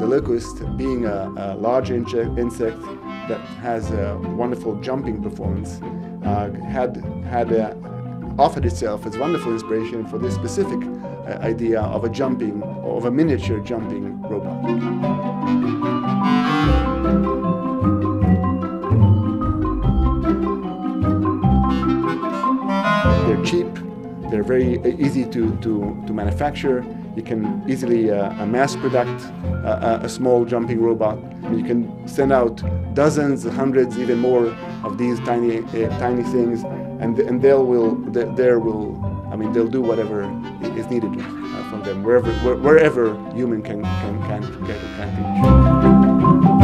The locust, being a, a large inche- insect that has a wonderful jumping performance, uh, had had uh, offered itself as wonderful inspiration for this specific uh, idea of a jumping, or of a miniature jumping robot. They're cheap. They're very uh, easy to, to, to manufacture. You can easily uh, mass product uh, a, a small jumping robot. You can send out dozens, hundreds, even more of these tiny uh, tiny things, and and they'll will they, there will I mean they'll do whatever is needed uh, from them wherever wherever human can can can get can reach.